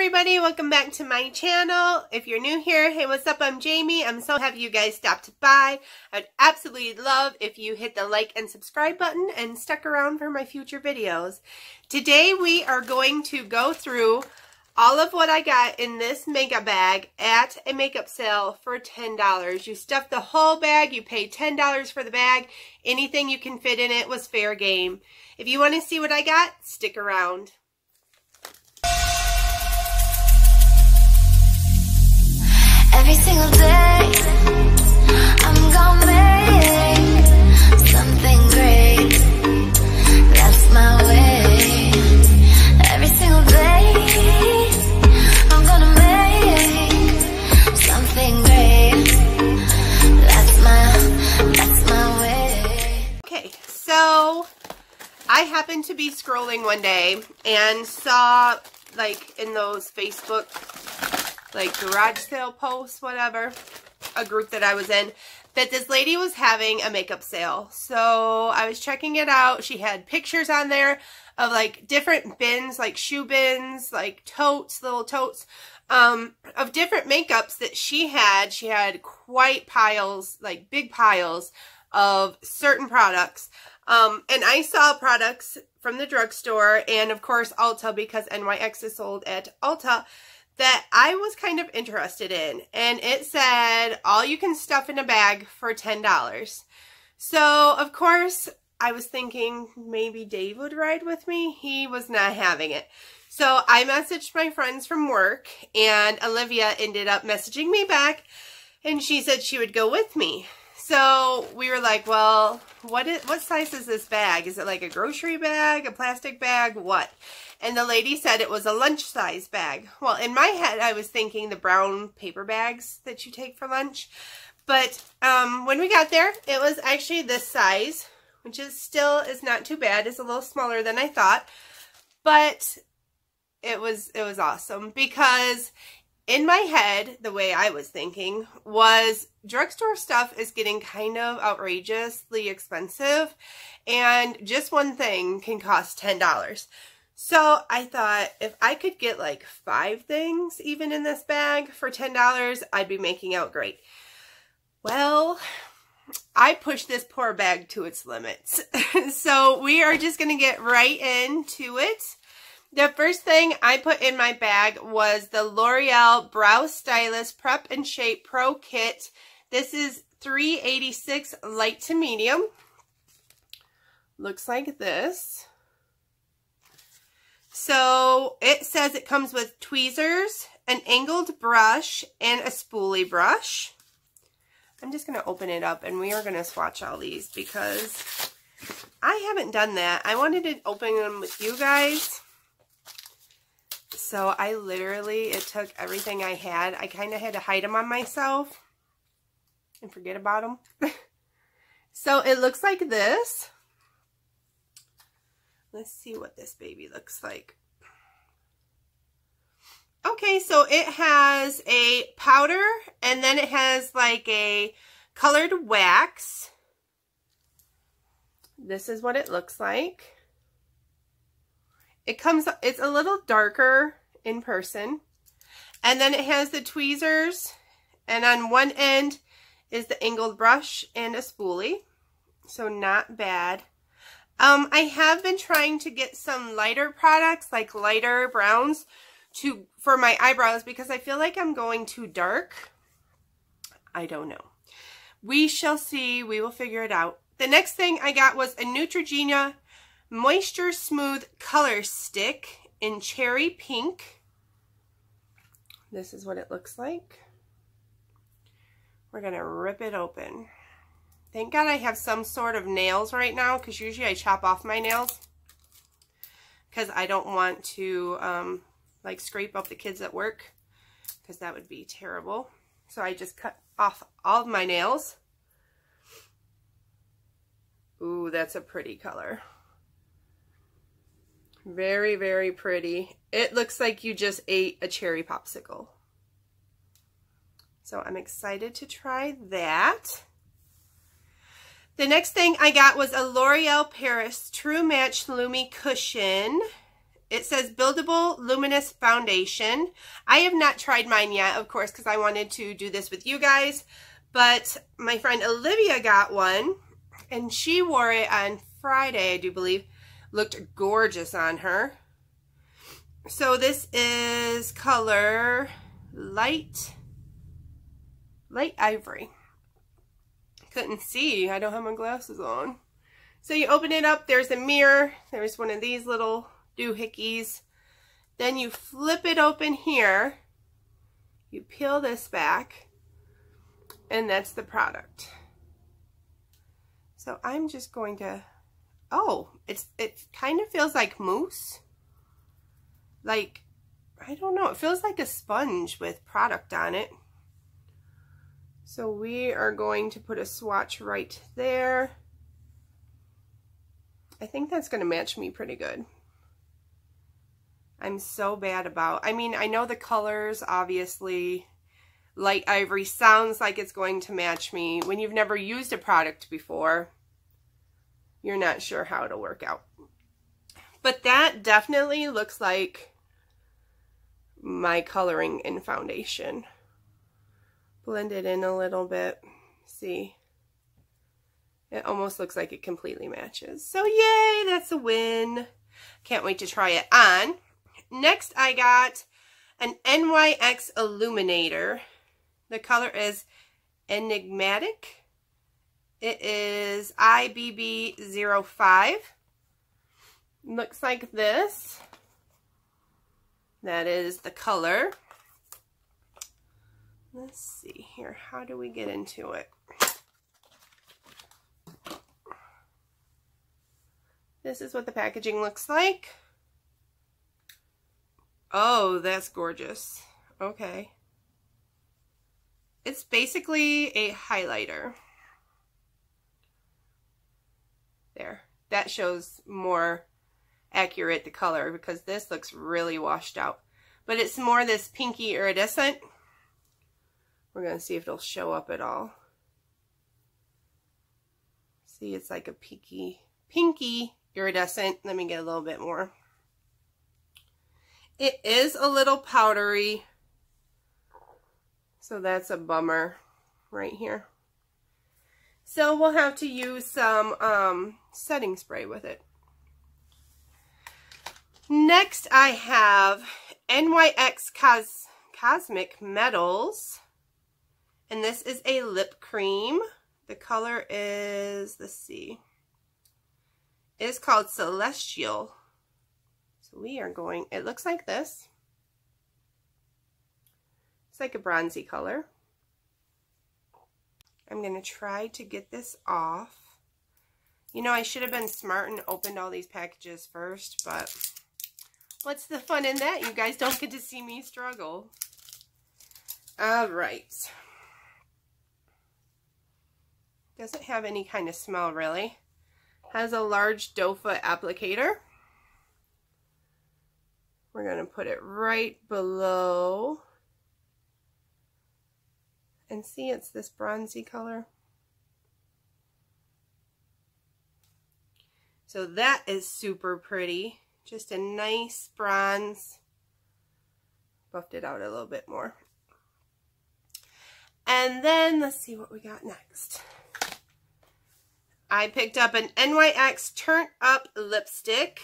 everybody, welcome back to my channel. If you're new here, hey what's up, I'm Jamie. I'm so happy you guys stopped by. I'd absolutely love if you hit the like and subscribe button and stuck around for my future videos. Today we are going to go through all of what I got in this makeup bag at a makeup sale for $10. You stuff the whole bag, you pay $10 for the bag. Anything you can fit in it was fair game. If you want to see what I got, stick around. Every single day, I'm gonna make something great. That's my way. Every single day, I'm gonna make something great. That's my, that's my way. Okay, so I happened to be scrolling one day and saw like in those Facebook like garage sale posts, whatever, a group that I was in, that this lady was having a makeup sale. So I was checking it out. She had pictures on there of like different bins, like shoe bins, like totes, little totes, um, of different makeups that she had. She had quite piles, like big piles of certain products. Um, and I saw products from the drugstore and of course Ulta because NYX is sold at Ulta that I was kind of interested in. And it said, all you can stuff in a bag for $10. So, of course, I was thinking maybe Dave would ride with me. He was not having it. So I messaged my friends from work and Olivia ended up messaging me back and she said she would go with me. So we were like, well, what is, what size is this bag? Is it like a grocery bag, a plastic bag, what? And the lady said it was a lunch size bag. Well, in my head, I was thinking the brown paper bags that you take for lunch. But um, when we got there, it was actually this size, which is still is not too bad. It's a little smaller than I thought. But it was it was awesome because in my head, the way I was thinking was drugstore stuff is getting kind of outrageously expensive and just one thing can cost $10. So I thought if I could get like five things even in this bag for $10, I'd be making out great. Well, I pushed this poor bag to its limits. so we are just going to get right into it. The first thing I put in my bag was the L'Oreal Brow Stylist Prep and Shape Pro Kit. This is 386 light to medium. Looks like this. So it says it comes with tweezers, an angled brush, and a spoolie brush. I'm just going to open it up and we are going to swatch all these because I haven't done that. I wanted to open them with you guys. So I literally, it took everything I had. I kind of had to hide them on myself and forget about them. so it looks like this. Let's see what this baby looks like. Okay, so it has a powder and then it has like a colored wax. This is what it looks like. It comes, it's a little darker in person. And then it has the tweezers and on one end is the angled brush and a spoolie. So not bad. Um, I have been trying to get some lighter products, like lighter browns, to for my eyebrows because I feel like I'm going too dark. I don't know. We shall see. We will figure it out. The next thing I got was a Neutrogena Moisture Smooth Color Stick in Cherry Pink. This is what it looks like. We're going to rip it open. Thank God I have some sort of nails right now because usually I chop off my nails because I don't want to um, like scrape up the kids at work because that would be terrible. So I just cut off all of my nails. Ooh, that's a pretty color. Very, very pretty. It looks like you just ate a cherry popsicle. So I'm excited to try that. The next thing I got was a L'Oreal Paris True Match Lumi Cushion. It says Buildable Luminous Foundation. I have not tried mine yet, of course, because I wanted to do this with you guys. But my friend Olivia got one, and she wore it on Friday, I do believe. Looked gorgeous on her. So this is color light, light ivory. Couldn't see, I don't have my glasses on. So you open it up, there's a mirror, there's one of these little doohickeys. Then you flip it open here, you peel this back, and that's the product. So I'm just going to, oh, it's it kind of feels like mousse. Like, I don't know, it feels like a sponge with product on it. So we are going to put a swatch right there. I think that's going to match me pretty good. I'm so bad about, I mean, I know the colors, obviously, light ivory sounds like it's going to match me. When you've never used a product before, you're not sure how it'll work out. But that definitely looks like my coloring in foundation. Blend it in a little bit. See? It almost looks like it completely matches. So yay, that's a win. Can't wait to try it on. Next, I got an NYX Illuminator. The color is Enigmatic. It is IBB05. Looks like this. That is the color. Let's see here. How do we get into it? This is what the packaging looks like. Oh, that's gorgeous. Okay. It's basically a highlighter. There. That shows more accurate the color because this looks really washed out. But it's more this pinky iridescent. We're going to see if it'll show up at all. See, it's like a pinky, pinky iridescent. Let me get a little bit more. It is a little powdery. So that's a bummer right here. So we'll have to use some um, setting spray with it. Next I have NYX Cos Cosmic Metals. And this is a lip cream. The color is, let's see, it is called Celestial. So we are going, it looks like this. It's like a bronzy color. I'm going to try to get this off. You know, I should have been smart and opened all these packages first, but what's the fun in that? You guys don't get to see me struggle. All right. Doesn't have any kind of smell, really has a large foot applicator. We're going to put it right below. And see, it's this bronzy color. So that is super pretty. Just a nice bronze. Buffed it out a little bit more. And then let's see what we got next. I picked up an NYX Turn Up lipstick.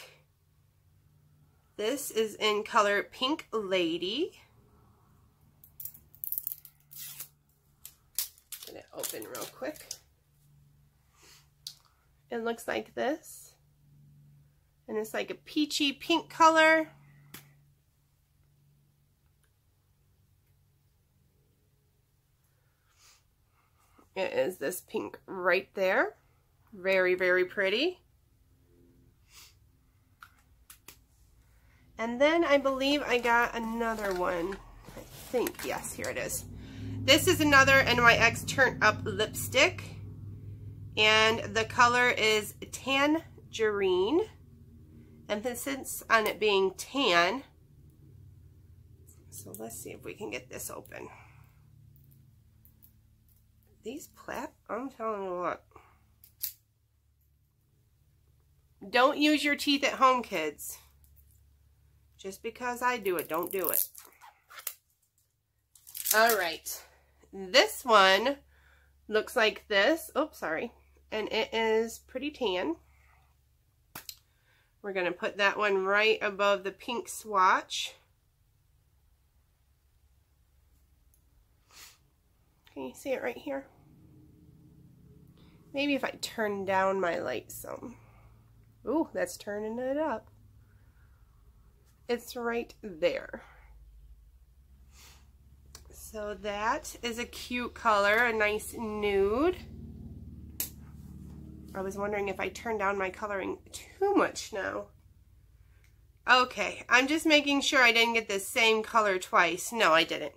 This is in color Pink Lady. Open real quick. It looks like this. And it's like a peachy pink color. It is this pink right there. Very, very pretty. And then I believe I got another one. I think, yes, here it is. This is another NYX Turn Up lipstick. And the color is Tangerine. Emphasis on it being tan. So let's see if we can get this open. These plat, I'm telling you what. Don't use your teeth at home, kids. Just because I do it, don't do it. All right. This one looks like this. Oops, sorry. And it is pretty tan. We're going to put that one right above the pink swatch. Can you see it right here? Maybe if I turn down my light some. Ooh, that's turning it up. It's right there. So that is a cute color, a nice nude. I was wondering if I turned down my coloring too much now. Okay, I'm just making sure I didn't get the same color twice. No, I didn't.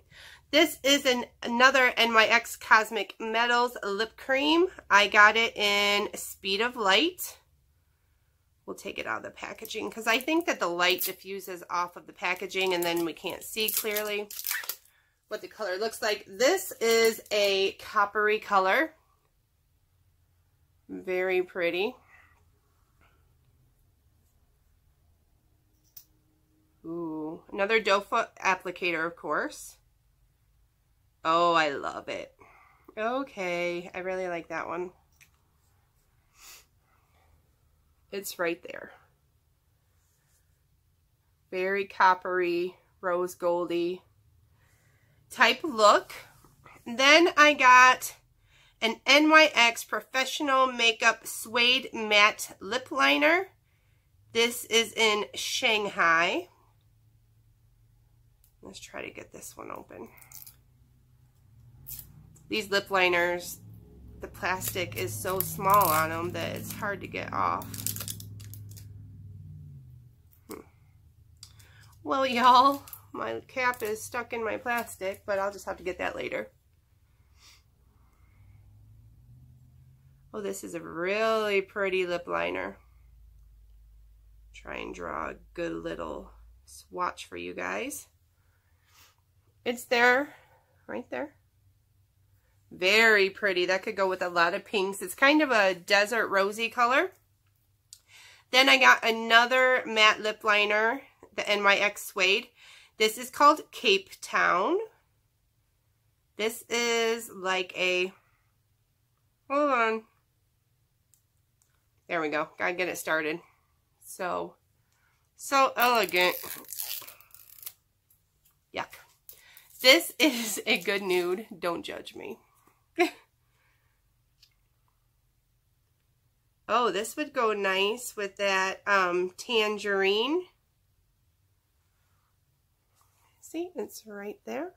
This is an another NYX Cosmic Metals lip cream. I got it in Speed of Light. We'll take it out of the packaging because I think that the light diffuses off of the packaging and then we can't see clearly what the color looks like. This is a coppery color. Very pretty. Ooh, another doe foot applicator, of course. Oh, I love it. Okay, I really like that one. It's right there. Very coppery, rose goldy type look. Then I got an NYX Professional Makeup Suede Matte Lip Liner. This is in Shanghai. Let's try to get this one open. These lip liners, the plastic is so small on them that it's hard to get off. Well, y'all, my cap is stuck in my plastic, but I'll just have to get that later. Oh, this is a really pretty lip liner. Try and draw a good little swatch for you guys. It's there, right there. Very pretty. That could go with a lot of pinks. It's kind of a desert rosy color. Then I got another matte lip liner, the NYX Suede. This is called Cape Town. This is like a, hold on, there we go. Gotta get it started. So, so elegant. Yuck. This is a good nude. Don't judge me. oh, this would go nice with that um, tangerine. See, it's right there.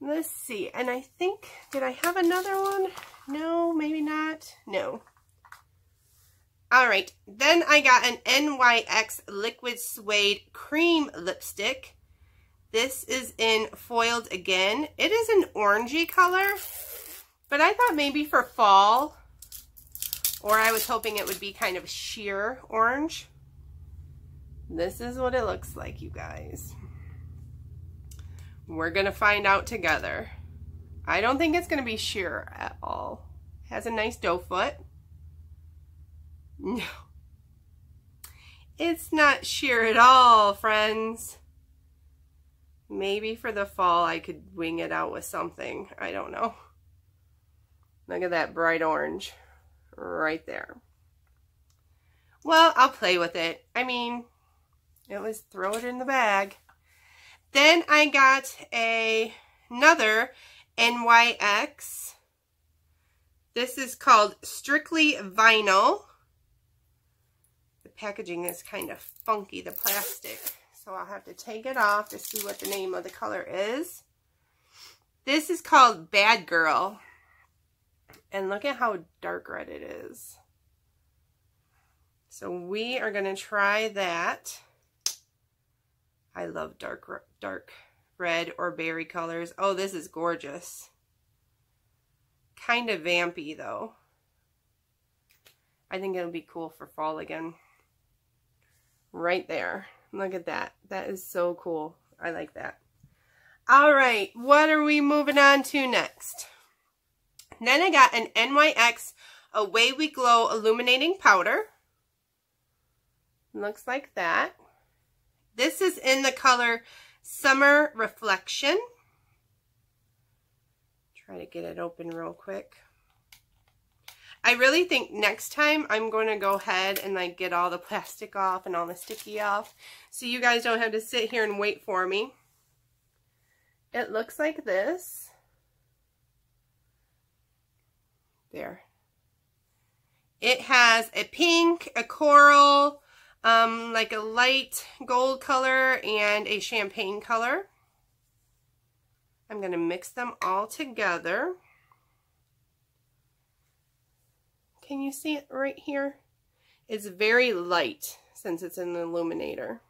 Let's see. And I think, did I have another one? No, maybe not. No. All right. Then I got an NYX Liquid Suede Cream Lipstick. This is in Foiled Again. It is an orangey color, but I thought maybe for fall, or I was hoping it would be kind of sheer orange. This is what it looks like, you guys. We're going to find out together. I don't think it's going to be sheer at all. Has a nice doe foot. No. It's not sheer at all, friends. Maybe for the fall I could wing it out with something. I don't know. Look at that bright orange right there. Well, I'll play with it. I mean, it was throw it in the bag. Then I got a another NYX. This is called Strictly Vinyl. The packaging is kind of funky, the plastic. So I'll have to take it off to see what the name of the color is. This is called Bad Girl. And look at how dark red it is. So we are going to try that. I love dark, dark red or berry colors. Oh, this is gorgeous. Kind of vampy, though. I think it'll be cool for fall again. Right there. Look at that. That is so cool. I like that. All right, what are we moving on to next? Then I got an NYX Away We Glow Illuminating Powder. Looks like that. This is in the color Summer Reflection. Try to get it open real quick. I really think next time I'm going to go ahead and like get all the plastic off and all the sticky off so you guys don't have to sit here and wait for me. It looks like this. There. It has a pink, a coral, um, like a light gold color, and a champagne color. I'm going to mix them all together. Can you see it right here? It's very light since it's an illuminator.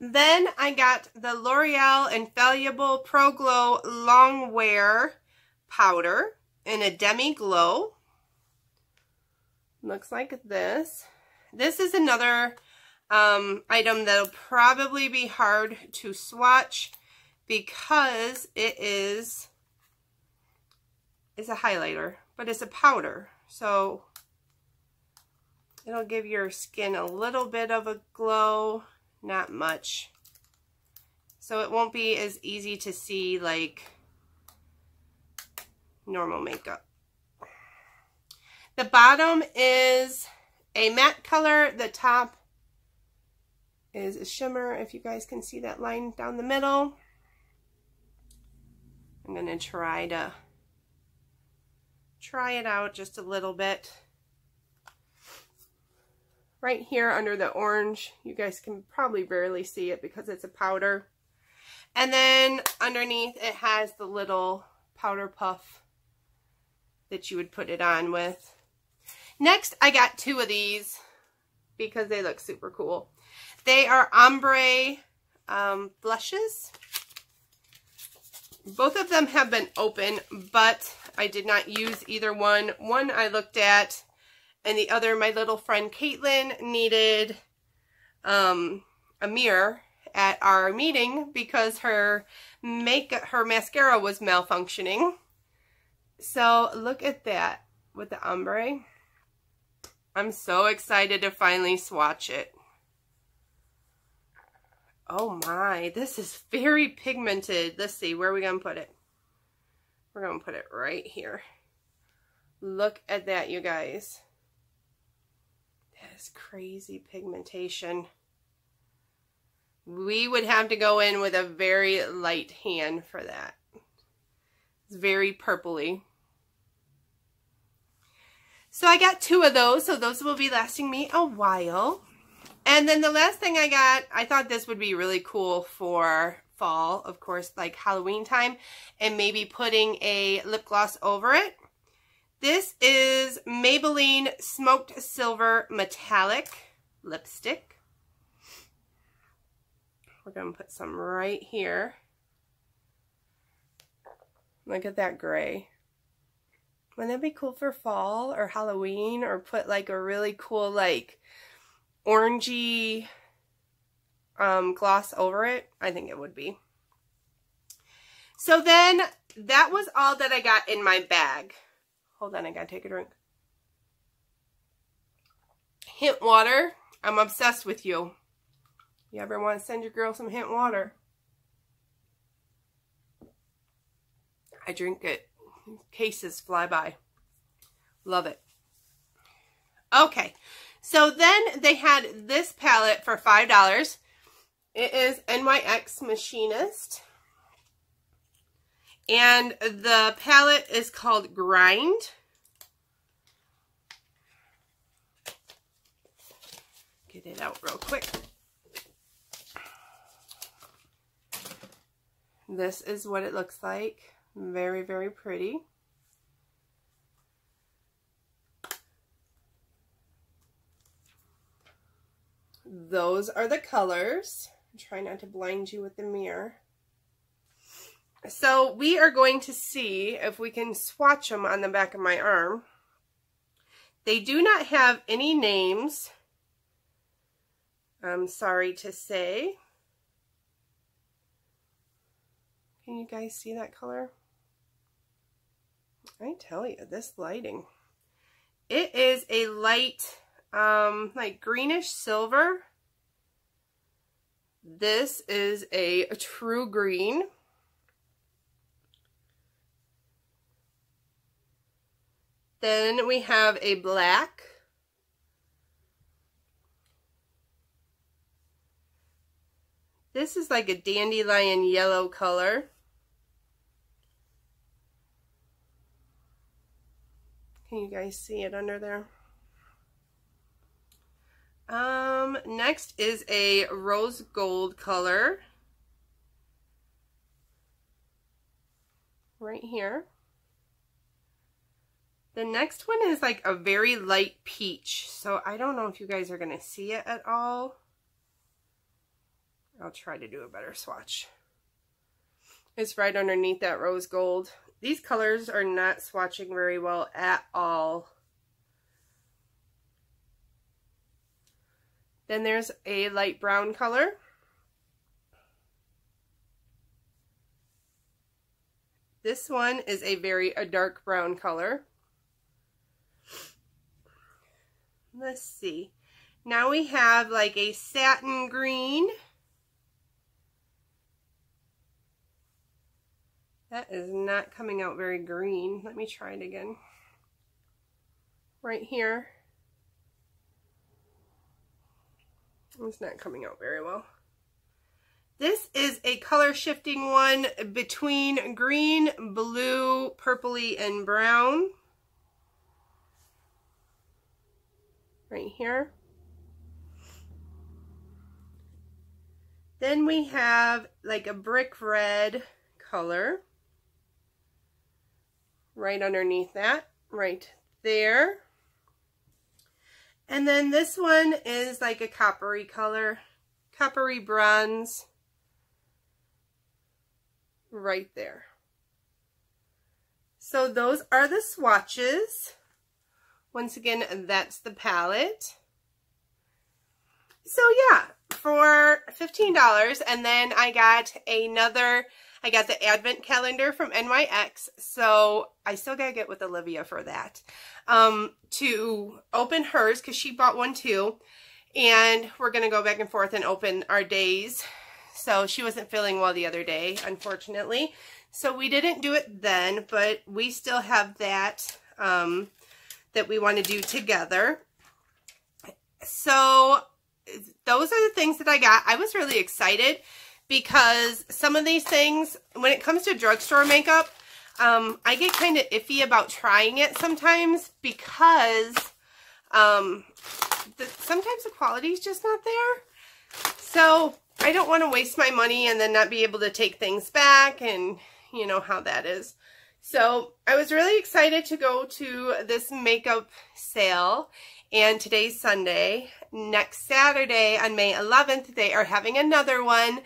Then I got the L'Oreal Infallible Pro Glow Long Wear Powder in a Demi Glow. Looks like this. This is another um, item that'll probably be hard to swatch because it is, is a highlighter but it's a powder. So it'll give your skin a little bit of a glow, not much. So it won't be as easy to see like normal makeup. The bottom is a matte color. The top is a shimmer, if you guys can see that line down the middle. I'm going to try to try it out just a little bit. Right here under the orange, you guys can probably barely see it because it's a powder. And then underneath it has the little powder puff that you would put it on with. Next, I got two of these because they look super cool. They are ombre um, blushes. Both of them have been open, but I did not use either one. One I looked at, and the other, my little friend Caitlin needed um, a mirror at our meeting because her make her mascara was malfunctioning. So look at that with the ombre. I'm so excited to finally swatch it. Oh my, this is very pigmented. Let's see, where are we going to put it? We're going to put it right here. Look at that, you guys. That is crazy pigmentation. We would have to go in with a very light hand for that. It's very purpley. So I got two of those, so those will be lasting me a while. And then the last thing I got, I thought this would be really cool for fall, of course, like Halloween time, and maybe putting a lip gloss over it. This is Maybelline Smoked Silver Metallic Lipstick. We're going to put some right here. Look at that gray. Wouldn't that be cool for fall or Halloween or put like a really cool like orangey um, gloss over it, I think it would be. So then that was all that I got in my bag. Hold on, I gotta take a drink. Hint water. I'm obsessed with you. You ever want to send your girl some hint water? I drink it. Cases fly by. Love it. Okay, so then they had this palette for $5. It is NYX Machinist. And the palette is called Grind. Get it out real quick. This is what it looks like. Very, very pretty. those are the colors. Try not to blind you with the mirror. So we are going to see if we can swatch them on the back of my arm. They do not have any names. I'm sorry to say. Can you guys see that color? I tell you, this lighting. It is a light um, like greenish silver. This is a, a true green. Then we have a black. This is like a dandelion yellow color. Can you guys see it under there? Um, next is a rose gold color. Right here. The next one is like a very light peach. So I don't know if you guys are going to see it at all. I'll try to do a better swatch. It's right underneath that rose gold. These colors are not swatching very well at all. Then there's a light brown color. This one is a very a dark brown color. Let's see. Now we have like a satin green. That is not coming out very green. Let me try it again. Right here. It's not coming out very well. This is a color shifting one between green, blue, purpley, and brown. Right here. Then we have like a brick red color right underneath that, right there. And then this one is like a coppery color, coppery bronze right there. So those are the swatches. Once again, that's the palette. So yeah, for $15. And then I got another I got the advent calendar from NYX, so I still gotta get with Olivia for that. Um, to open hers, because she bought one too, and we're gonna go back and forth and open our days. So she wasn't feeling well the other day, unfortunately. So we didn't do it then, but we still have that um, that we want to do together. So those are the things that I got. I was really excited because some of these things, when it comes to drugstore makeup, um, I get kind of iffy about trying it sometimes because um, the, sometimes the quality is just not there. So I don't want to waste my money and then not be able to take things back and you know how that is. So I was really excited to go to this makeup sale and today's Sunday. Next Saturday on May 11th, they are having another one.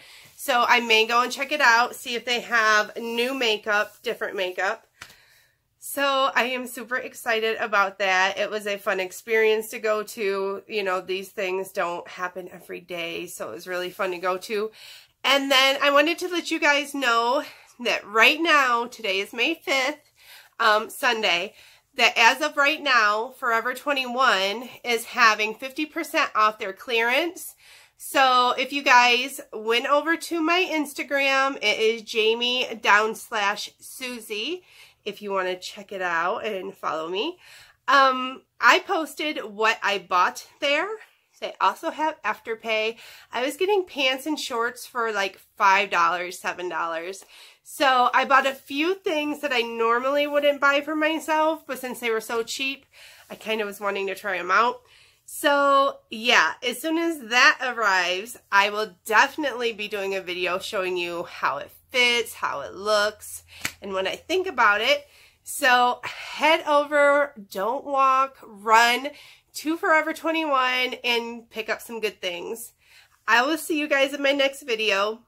So I may go and check it out, see if they have new makeup, different makeup. So I am super excited about that. It was a fun experience to go to. You know, these things don't happen every day, so it was really fun to go to. And then I wanted to let you guys know that right now, today is May 5th, um, Sunday, that as of right now, Forever 21 is having 50% off their clearance so if you guys went over to my Instagram, it is Jamie down slash Susie if you want to check it out and follow me. Um, I posted what I bought there. They also have Afterpay. I was getting pants and shorts for like $5, $7. So I bought a few things that I normally wouldn't buy for myself, but since they were so cheap, I kind of was wanting to try them out. So yeah, as soon as that arrives, I will definitely be doing a video showing you how it fits, how it looks, and when I think about it. So head over, don't walk, run to Forever 21 and pick up some good things. I will see you guys in my next video.